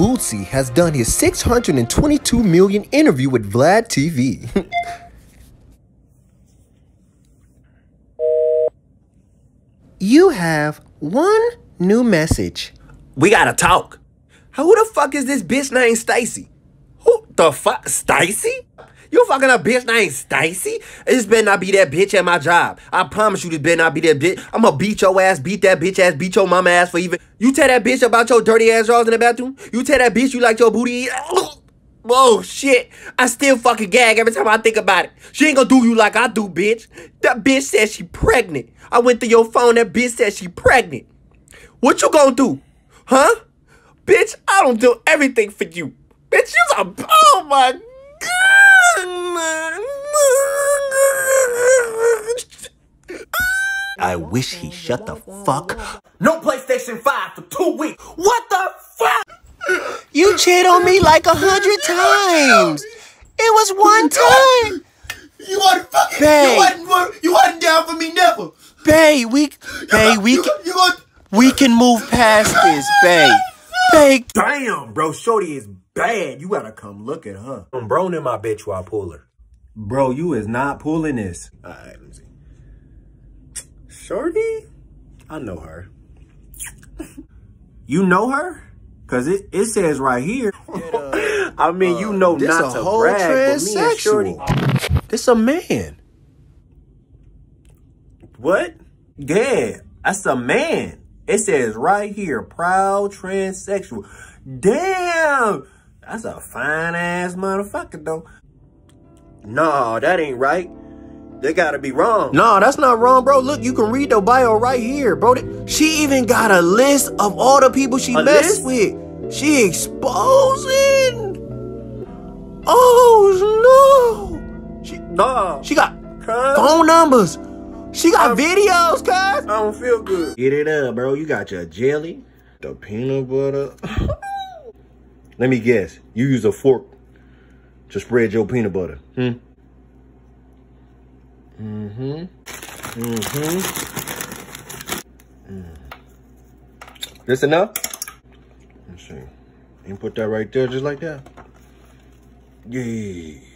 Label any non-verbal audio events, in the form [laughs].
Bootsy has done his 622 million interview with Vlad TV. you have one new message. We gotta talk. Who the fuck is this bitch named Stacy? Who the fuck? Stacy? You fucking a bitch named Stacy? This better not be that bitch at my job. I promise you this better not be that bitch. I'm gonna beat your ass, beat that bitch ass, beat your mama ass for even. You tell that bitch about your dirty ass drawers in the bathroom? You tell that bitch you like your booty [sniffs] Whoa, shit. I still fucking gag every time I think about it. She ain't gonna do you like I do, bitch. That bitch said she pregnant. I went through your phone, that bitch said she pregnant. What you gonna do? Huh? Bitch, I don't do everything for you. Bitch, you's a... Oh, my. [laughs] I wish he shut the fuck No PlayStation 5 for two weeks. What the fuck? You cheated on me like a hundred times. It was one [laughs] time. You wasn't fucking. Babe. You wasn't. You wasn't down for me never. Bay, we, babe, we, You, you gonna? we can move past this, Bay. Babe, Damn, bro, Shorty is bad. You gotta come look at her. I'm bro in my bitch while I pull her. Bro, you is not pulling this. All right, let me see. Shorty? I know her. you know her? Cause it, it says right here. [laughs] I mean, you know this not a to whole brag, but me and Shorty. transsexual. This a man. What? Yeah, that's a man. It says right here, proud transsexual. Damn, that's a fine ass motherfucker though. No, that ain't right. They gotta be wrong. No, that's not wrong, bro. Look, you can read the bio right here, bro. She even got a list of all the people she A messed list? with. She exposing. Oh no. She No, she got cuz, phone numbers. She got videos, cuz. I don't feel good. Get it up, bro. You got your jelly, the peanut butter. [laughs] Let me guess. You use a fork to spread your peanut butter. Hmm. Mm-hmm. Mm-hmm. Mm. This enough? Let's see. You put that right there just like that. Yeah.